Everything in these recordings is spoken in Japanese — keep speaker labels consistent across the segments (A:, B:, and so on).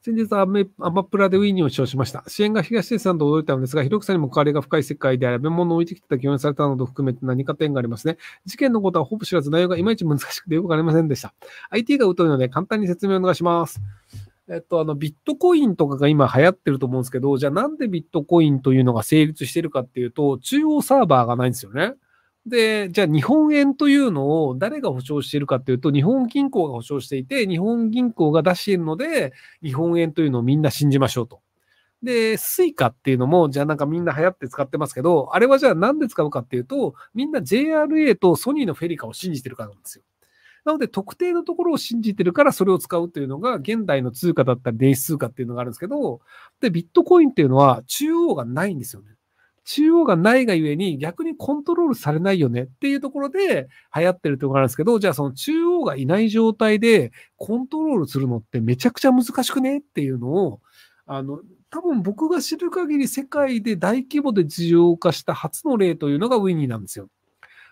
A: 先日アメ、アマプラでウィーニーを視聴しました。支援が東出さんと驚いたのですが、ひろくさにも関わりが深い世界であれ、弁物を置いてきてた共演されたのと含めて何か点がありますね。事件のことはほぼ知らず、内容がいまいち難しくてよくわかりませんでした。IT が疎いので簡単に説明をお願いします。えっと、あの、ビットコインとかが今流行ってると思うんですけど、じゃあなんでビットコインというのが成立してるかっていうと、中央サーバーがないんですよね。で、じゃあ日本円というのを誰が保証しているかっていうと、日本銀行が保証していて、日本銀行が出しているので、日本円というのをみんな信じましょうと。で、 Suica っていうのも、じゃあなんかみんな流行って使ってますけど、あれはじゃあなんで使うかっていうと、みんな JRA とソニーの FeliCa を信じてるからなんですよ。なので、特定のところを信じてるから、それを使うというのが、現代の通貨だったり、電子通貨っていうのがあるんですけど、で、ビットコインっていうのは、中央がないんですよね。中央がないがゆえに逆にコントロールされないよねっていうところで流行ってるところなんですけど、じゃあその中央がいない状態でコントロールするのってめちゃくちゃ難しくね？っていうのを、あの、多分僕が知る限り世界で大規模で実用化した初の例というのが Winny なんですよ。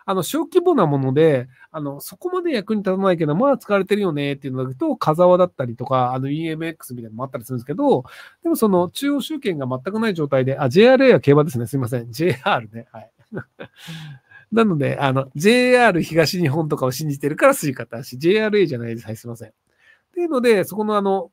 A: あの、小規模なもので、あの、そこまで役に立たないけど、まあ使われてるよねっていうのだと、 Kazaa だったりとか、あの EMX みたいなのもあったりするんですけど、でもその中央集権が全くない状態で、あ、JRA は競馬ですね。すいません。JR ね。はい。なので、あの、JR 東日本とかを信じてるから Suica 使ったし、JRA じゃないです。はい、すいません。っていうので、そこのあの、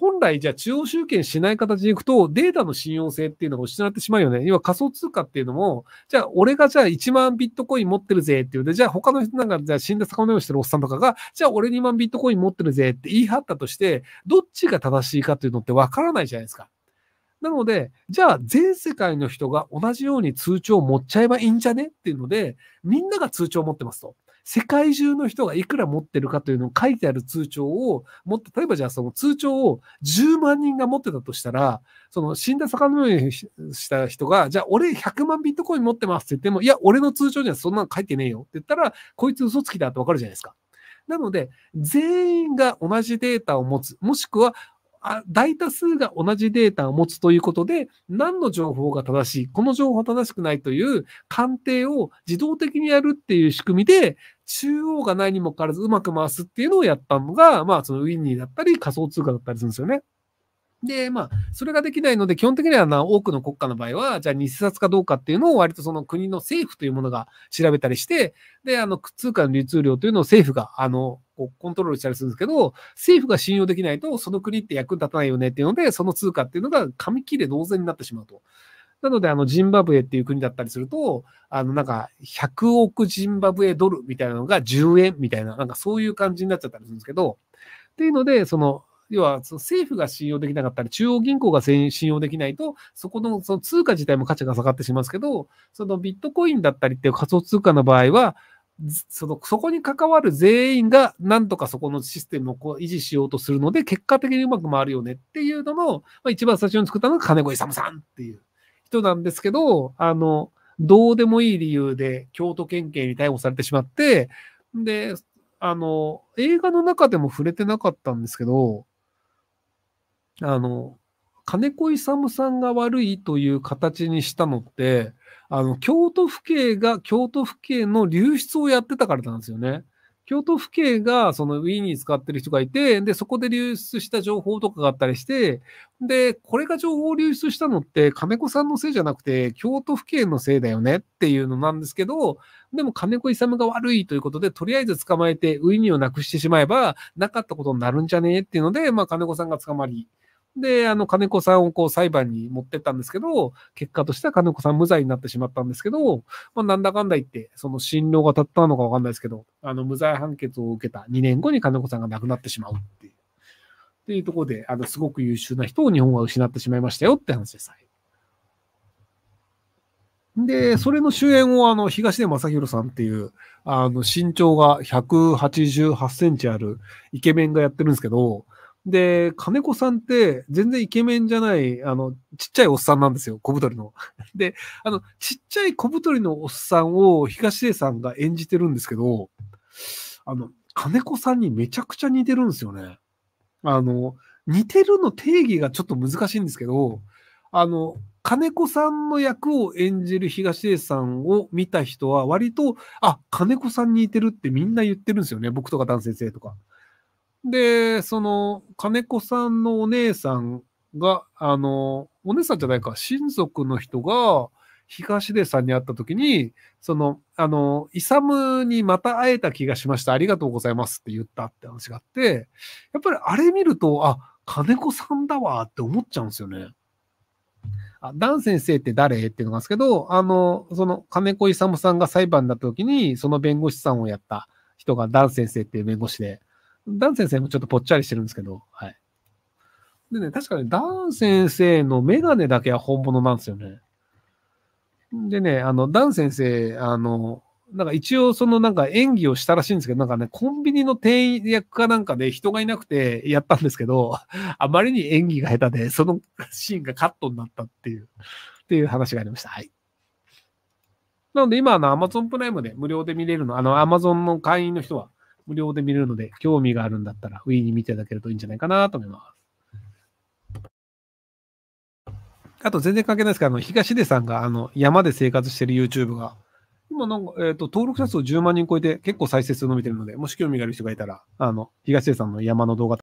A: 本来じゃあ中央集権しない形に行くとデータの信用性っていうのが失ってしまうよね。要は仮想通貨っていうのも、じゃあ俺がじゃあ1万ビットコイン持ってるぜっていうで、じゃあ他の人なんかじゃあ死んだ魚をしてるおっさんとかが、じゃあ俺2万ビットコイン持ってるぜって言い張ったとして、どっちが正しいかっていうのってわからないじゃないですか。なので、じゃあ全世界の人が同じように通帳を持っちゃえばいいんじゃねっていうので、みんなが通帳を持ってますと。世界中の人がいくら持ってるかというのを書いてある通帳を持って、例えばじゃあその通帳を10万人が持ってたとしたら、その死んだ魚のようにした人が、じゃあ俺100万ビットコイン持ってますって言っても、いや、俺の通帳にはそんなの書いてねえよって言ったら、こいつ嘘つきだってわかるじゃないですか。なので、全員が同じデータを持つ、もしくは大多数が同じデータを持つということで、何の情報が正しい、この情報正しくないという鑑定を自動的にやるっていう仕組みで、中央がないにもかかわらずうまく回すっていうのをやったのが、まあ、そのウィンニーだったり仮想通貨だったりするんですよね。で、まあ、それができないので、基本的にはな多くの国家の場合は、じゃあ偽札かどうかっていうのを割とその国の政府というものが調べたりして、で、あの、通貨の流通量というのを政府が、あの、こうコントロールしたりするんですけど、政府が信用できないと、その国って役に立たないよねっていうので、その通貨っていうのが紙切れ同然になってしまうと。なので、あの、ジンバブエっていう国だったりすると、あの、なんか、100億ジンバブエドルみたいなのが10円みたいな、なんかそういう感じになっちゃったりするんですけど、っていうので、その、要はその政府が信用できなかったり、中央銀行が信用できないと、そこのその通貨自体も価値が下がってしまうんですけど、そのビットコインだったりっていう仮想通貨の場合は、その、そこに関わる全員がなんとかそこのシステムをこう維持しようとするので、結果的にうまく回るよねっていうのの、まあ、一番最初に作ったのが金子勇さんっていう人なんですけど、あの、どうでもいい理由で京都県警に逮捕されてしまって、で、あの、映画の中でも触れてなかったんですけど、あの、金子勇さんが悪いという形にしたのって、あの、京都府警が京都府警の流出をやってたからなんですよね。京都府警がそのウィーに使ってる人がいて、で、そこで流出した情報とかがあったりして、で、これが情報流出したのって金子さんのせいじゃなくて、京都府警のせいだよねっていうのなんですけど、でも金子勇が悪いということで、とりあえず捕まえてウィニーをなくしてしまえば、なかったことになるんじゃね？えっていうので、まあ金子さんが捕まり、で、あの、金子さんをこう裁判に持ってったんですけど、結果としては金子さん無罪になってしまったんですけど、まあ、なんだかんだ言って、その診療が立ったのかわかんないですけど、あの、無罪判決を受けた2年後に金子さんが亡くなってしまうっていう。っていうところで、あの、すごく優秀な人を日本は失ってしまいましたよって話です。で、それの主演を、あの、東出正宏さんっていう、あの、身長が188センチあるイケメンがやってるんですけど、で、金子さんって全然イケメンじゃない、あの、ちっちゃいおっさんなんですよ、小太りの。で、あの、ちっちゃい小太りのおっさんを東出さんが演じてるんですけど、あの、金子さんにめちゃくちゃ似てるんですよね。あの、似てるの定義がちょっと難しいんですけど、あの、金子さんの役を演じる東出さんを見た人は割と、あ、金子さんに似てるってみんな言ってるんですよね。僕とか男先生とか。で、その、金子さんのお姉さんが、あの、お姉さんじゃないか、親族の人が、東出さんに会った時に、その、あの、イサムにまた会えた気がしました。ありがとうございますって言ったって話があって、やっぱりあれ見ると、あ、金子さんだわって思っちゃうんですよね。あ、ダン先生って誰？っていうのがあるんですけど、あの、その金子勇さんが裁判だった時に、その弁護士さんをやった人がダン先生っていう弁護士で、ダン先生もちょっとぽっちゃりしてるんですけど、はい。でね、確かにダン先生のメガネだけは本物なんですよね。でね、あの、ダン先生、あの、なんか一応そのなんか演技をしたらしいんですけど、なんかね、コンビニの店員役かなんかで人がいなくてやったんですけど、あまりに演技が下手で、そのシーンがカットになったっていう、っていう話がありました。はい。なので今、あの、Amazon プライムで無料で見れるの、あの、Amazon の会員の人は無料で見れるので、興味があるんだったら、ウィーに見ていただけるといいんじゃないかなと思います。あと全然関係ないですけど、あの、東出さんが、あの、山で生活してる YouTube が、今なんか、えっ、ー、と、登録者数10万人超えて結構再生数伸びてるので、もし興味がある人がいたら、あの、東出さんの山の動画